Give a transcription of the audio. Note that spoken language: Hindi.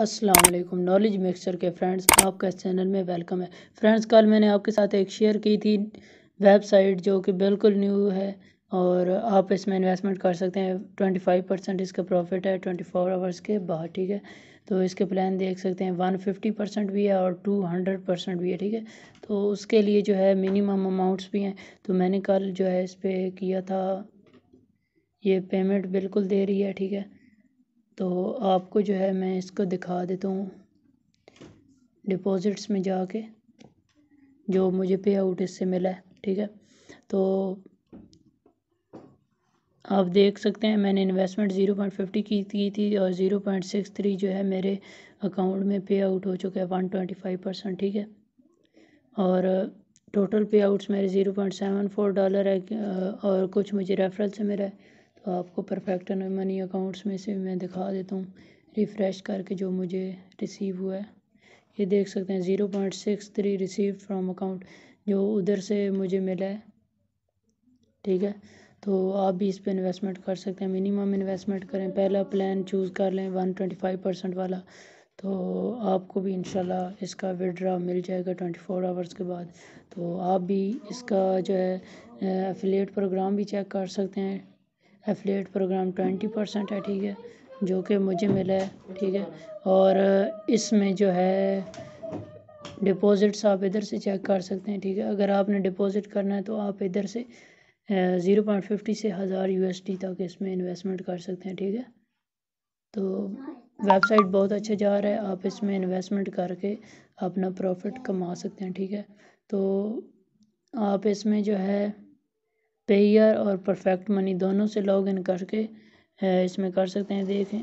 अस्सलाम वालेकुम नॉलेज मिक्सचर के फ्रेंड्स आपका इस चैनल में वेलकम है। फ्रेंड्स कल मैंने आपके साथ एक शेयर की थी वेबसाइट जो कि बिल्कुल न्यू है और आप इसमें इन्वेस्टमेंट कर सकते हैं। ट्वेंटी फाइव परसेंट इसका प्रॉफिट है ट्वेंटी फोर आवर्स के बाद, ठीक है? तो इसके प्लान देख सकते हैं वन फिफ्टी परसेंट भी है और टू हंड्रेड परसेंट भी है, ठीक है? तो उसके लिए जो है मिनिमम अमाउंट्स भी हैं। तो मैंने कल जो है इस पर किया था, ये पेमेंट बिल्कुल दे रही है, ठीक है? तो आपको जो है मैं इसको दिखा देता हूँ। डिपॉज़िट्स में जाके जो मुझे पे आउट इससे मिला है, ठीक है? तो आप देख सकते हैं मैंने इन्वेस्टमेंट ज़ीरो पॉइंट फिफ्टी की की थी और ज़ीरो पॉइंट सिक्स थ्री जो है मेरे अकाउंट में पे आउट हो चुका है वन ट्वेंटी फाइव परसेंट ठीक है? और टोटल पे आउट्स मेरे zero point seven four dollar है और कुछ मुझे रेफरल से मिला है। तो आपको परफेक्ट मनी अकाउंट्स में से मैं दिखा देता हूँ। रिफ़्रेश करके जो मुझे रिसीव हुआ है। ये देख सकते हैं zero point six three receive from account जो उधर से मुझे मिला है। ठीक है? तो आप भी इस पर इन्वेस्टमेंट कर सकते हैं। मिनिमम इन्वेस्टमेंट करें। पहला प्लान चूज़ कर लें वन ट्वेंटी फाइव परसेंट वाला। तो आपको भी इंशाल्लाह इसका विड्रा मिल जाएगा ट्वेंटी फोर आवर्स के बाद। तो आप भी इसका जो है एफिलेट प्रोग्राम भी चेक कर सकते हैं। एफिलेट प्रोग्राम ट्वेंटी परसेंट है, ठीक है, जो कि मुझे मिला है, ठीक है, और इसमें जो है डिपॉज़िट्स आप इधर से चेक कर सकते हैं, ठीक है, अगर आपने डिपॉज़िट करना है तो आप इधर से ज़ीरो पॉइंट फिफ्टी से हज़ार यू तक इसमें इन्वेस्टमेंट कर सकते हैं, ठीक है तो वेबसाइट बहुत अच्छा जा रहा है, आप इसमें इन्वेस्टमेंट करके अपना प्रॉफिट कमा सकते हैं, ठीक है तो आप इसमें जो है पेयर और परफेक्ट मनी दोनों से लॉग इन करके इसमें कर सकते हैं देखें।